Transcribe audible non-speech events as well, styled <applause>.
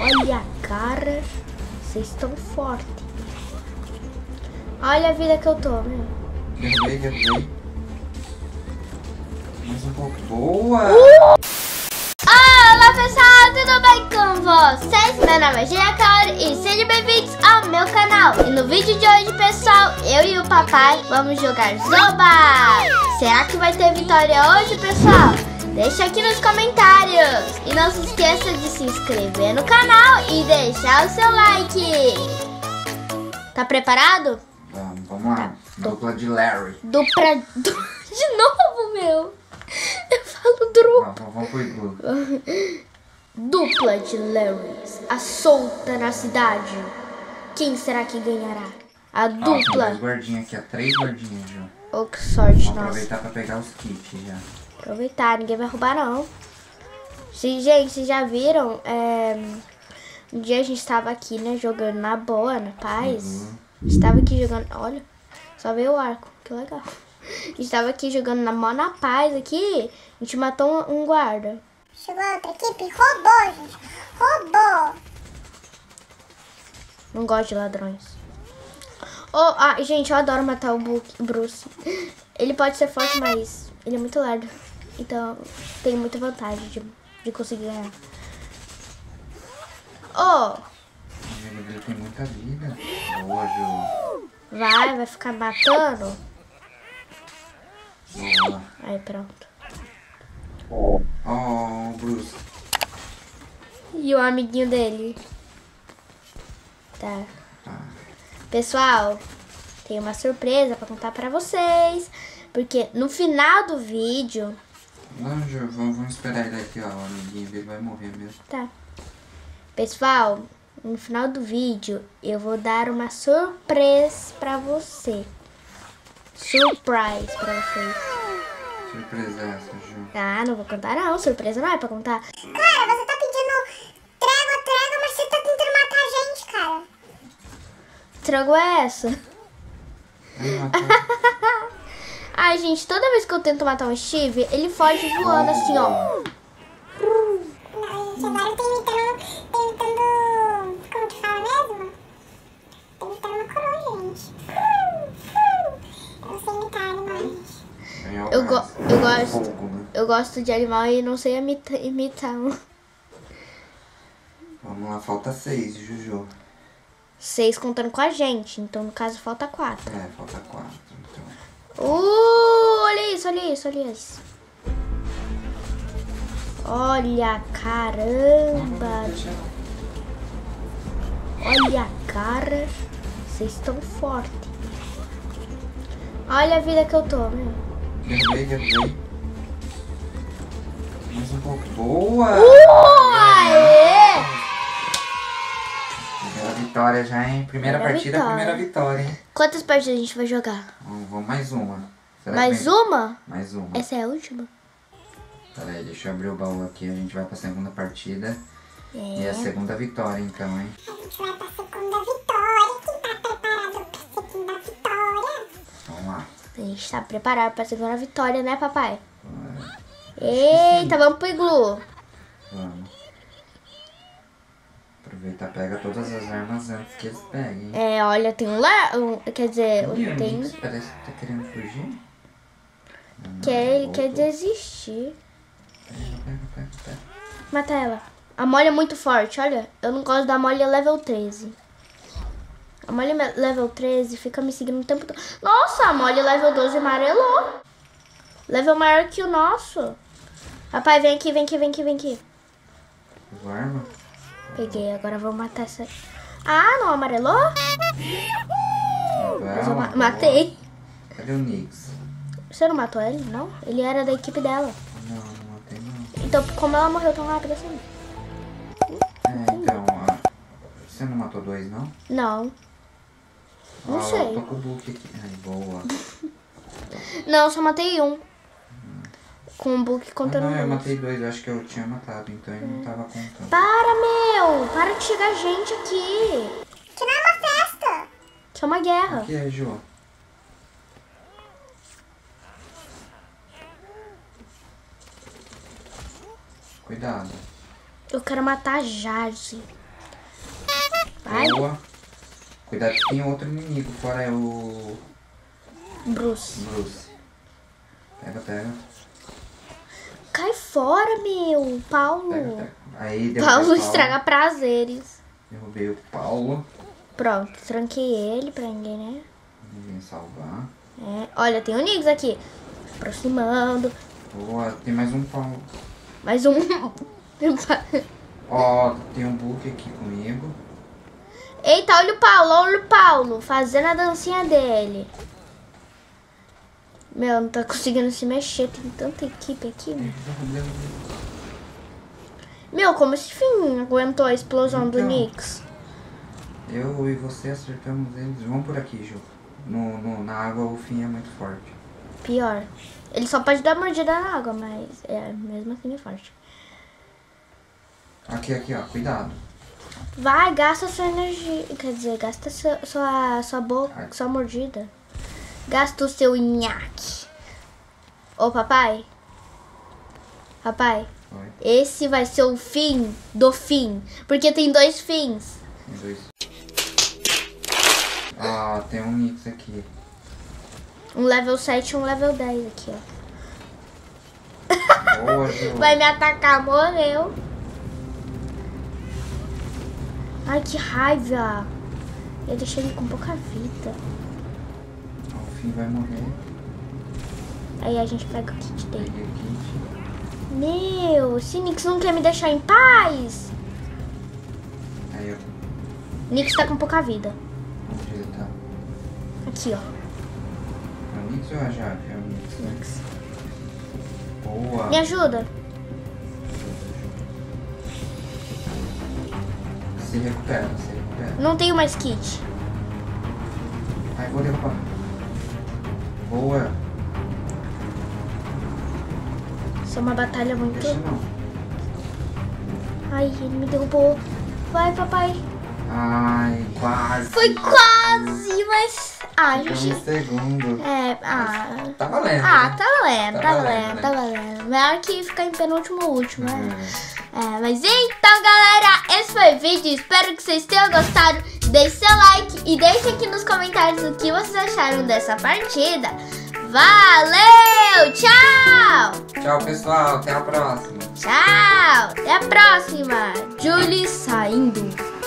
Olha a cara. Vocês estão fortes. Olha a vida que eu tô, meu. Derrubei, derrubei. Mais um pouco. Boa! Olá pessoal, tudo bem com vocês? Meu nome é Gia Kaori e sejam bem-vindos ao meu canal. E no vídeo de hoje, pessoal, eu e o papai vamos jogar Zoba. Será que vai ter vitória hoje, pessoal? Deixa aqui nos comentários. E não se esqueça de se inscrever no canal e deixar o seu like. Tá preparado? Vamos, vamos lá. Dupla de Larry. Dupla... <laughs> De novo, meu. Eu falo Dru. Vamos, vamos. Dupla de Larrys, a solta na cidade. Quem será que ganhará? A Ó, tem dupla. dois aqui, ó. Três guardinhas, Ju. Oh, que sorte, Vamos nossa. aproveitar pra pegar os kits já. Aproveitar, ninguém vai roubar, não. Se, gente, vocês já viram? É, um dia a gente estava aqui, né, jogando na boa, na paz. Uhum. Estava aqui jogando. Olha, só veio o arco, que legal. Estava aqui jogando na mó na paz aqui. A gente matou um, um guarda. Chegou outra equipe, roubou, gente. Roubou. Não gosto de ladrões. Oh, ah, gente, eu adoro matar o Bruce. Ele pode ser forte, mas ele é muito lerdo. Então, tem muita vantagem de, de conseguir ganhar. Oh, Ele ele tem muita vida. Ju. vai, vai ficar matando. Boa. Aí, pronto. Oh, Bruce. E o amiguinho dele? Tá. Tá. Pessoal, tem uma surpresa pra contar pra vocês. Porque no final do vídeo... Não, Ju, vamos, vamos esperar ele aqui, ó. O amiguinho dele vai morrer mesmo. Tá. Pessoal, no final do vídeo eu vou dar uma surpresa pra você. Surprise pra vocês. Surpresa essa, Ju. Ah, não vou contar não. Surpresa não é pra contar. Cara, você tá pedindo trégua, trégua, mas você tá tentando matar a gente, cara. Trago é essa? Matou. <laughs> Ai, gente, toda vez que eu tento matar um Steve, ele foge voando assim, ó. Gente, agora eu tô imitando, tô imitando, como que fala mesmo? Coroa, gente. Eu não sei imitar Eu, go mais. eu gosto. Né? Eu gosto de animal e não sei imita imitar um. Vamos lá, falta seis, Juju. Seis contando com a gente. Então, no caso, falta quatro. É, falta quatro, então. Uh, olha isso, olha isso, olha isso. Olha, caramba. Olha cara. Vocês estão fortes. Olha a vida que eu tô, meu. Mais um pouco. Boa! Uh, aê! Primeira vitória já, hein? Primeira, Primeira partida, vitória. primeira vitória, hein? Quantas partidas a gente vai jogar? Vamos, vamos mais uma. Será Mais vem- uma? Mais uma. Essa é a última? Peraí, deixa eu abrir o baú aqui. A gente vai pra segunda partida. E É. a segunda vitória, então, hein? A gente vai pra segunda vitória. Quem tá preparado pra segunda vitória? Vamos lá. A gente tá preparado pra segunda vitória, né, papai? Bora. Eita, vamos pro iglu. Vamos. Aproveitar, pega todas as armas antes que eles peguem. É, olha, tem um lá. Um, quer dizer, o tem. Nix Parece que tá querendo fugir. Não, Que ele voltou. quer desistir. Pega, pega, pega, pega. Mata ela. A Molly é muito forte, olha. Eu não gosto da Molly level 13. A Molly me- level 13 fica me seguindo o tempo todo. Nossa, a Molly level 12 amarelou. Level maior que o nosso. Papai, vem aqui, vem aqui, vem aqui, vem aqui. Arma? Peguei, agora vou matar essa. Ah, não amarelou? Mas eu ma- matei. Cadê o Nix? Você não matou ele, não? Ele era da equipe dela. Não, não matei não. Então, como ela morreu tão rápido assim? É, então, ó, você não matou dois, não? Não. Não Ó, sei. Eu tô com o book aqui. Ai, boa. <laughs> Não, só matei um. Com o book Ah, contando não, eu matei dois. Eu acho que eu tinha matado, então ele não tava contando. Para, meu! Para de chegar gente aqui. Que não é uma festa. Isso é uma guerra. O que é, Ju? Cuidado. Eu quero matar a Jade. Vai. Boa. Cuidado que tem outro inimigo, fora o Bruce. Bruce. Pega, pega. Cai fora, meu. Paulo. Pega, pega. Aí, derrubei Paulo o estraga prazeres. Derrubei o Paulo. Pronto, tranquei ele pra ninguém, né? Ninguém salvar. É. Olha, tem o Nix aqui. Aproximando. Boa, tem mais um Paulo. Mais um. <laughs> Ó, tem um book aqui comigo. Eita, olha o Paulo, olha o Paulo. Fazendo a dancinha dele. Meu, não tá conseguindo se mexer. Tem tanta equipe aqui, meu. Meu, como esse fim aguentou a explosão do Então. Nix? Eu e você acertamos eles. Vamos por aqui, Ju. No, no- na água o fim é muito forte. Pior. Ele só pode dar mordida na água, mas é, mesmo assim é forte. Aqui, aqui, ó. Cuidado. Vai, gasta sua energia. Quer dizer, gasta sua, sua, sua boca, sua mordida. Gasta o seu nhaque. Ô, papai. Papai, Vai. esse vai ser o fim do fim. Porque tem dois fins. Tem dois. Ah, tem um Nix aqui. Um level 7 e um level 10 aqui, ó. Boa. <laughs> Vai me atacar, morreu. Ai, que raiva. Eu deixei ele com pouca vida. O fim vai morrer. Aí a gente pega o kit dele. Kit. Meu, esse Nix não quer me deixar em paz. Aí eu. Nix tá com pouca vida. Onde ele tá? Aqui, ó. É o Nix ou a Jade? É o Nix. né? Nix. Boa. Me ajuda. Se recupera, se recupera. Não tenho mais kit. Ai, vou derrubar. Boa. Isso é uma batalha muito. Não. Ai, ele me derrubou. Vai, papai. Ai, quase. Foi quase, mas. Ah, gente. segundo. É, ah. Tá valendo. Ah, né? tá valendo, Tá tá valendo, valendo, né? tá valendo. Melhor que ficar em penúltimo último, né? É. É, mas então, galera, esse foi o vídeo. Espero que vocês tenham gostado. Deixe seu like e deixe aqui nos comentários o que vocês acharam dessa partida. Valeu! Tchau! Tchau, pessoal. Até a próxima. Tchau! Até a próxima! Julie saindo.